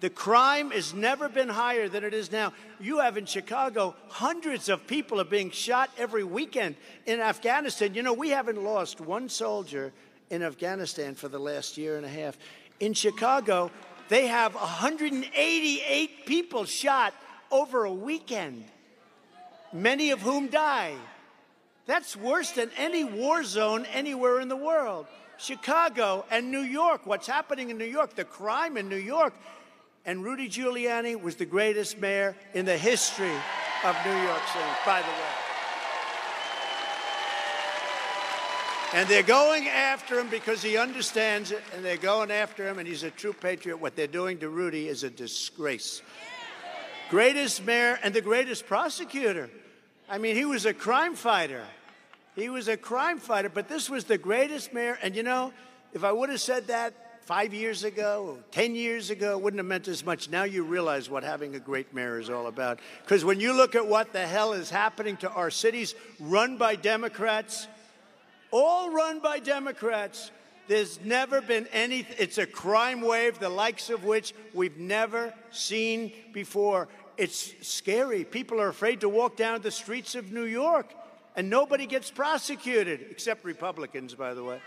The crime has never been higher than it is now. You have in Chicago, hundreds of people are being shot every weekend. In Afghanistan, you know, we haven't lost one soldier in Afghanistan for the last year and a half. In Chicago, they have 188 people shot over a weekend, many of whom die. That's worse than any war zone anywhere in the world. Chicago and New York, what's happening in New York, the crime in New York. And Rudy Giuliani was the greatest mayor in the history of New York City, by the way. And they're going after him because he understands it, and they're going after him, and he's a true patriot. What they're doing to Rudy is a disgrace. Greatest mayor and the greatest prosecutor. I mean, he was a crime fighter. He was a crime fighter, but this was the greatest mayor. And you know, if I would have said that five years ago, 10 years ago, it wouldn't have meant as much. Now you realize what having a great mayor is all about. Because when you look at what the hell is happening to our cities run by Democrats, all run by Democrats. There's never been any, it's a crime wave, the likes of which we've never seen before. It's scary. People are afraid to walk down the streets of New York, and nobody gets prosecuted, except Republicans, by the way.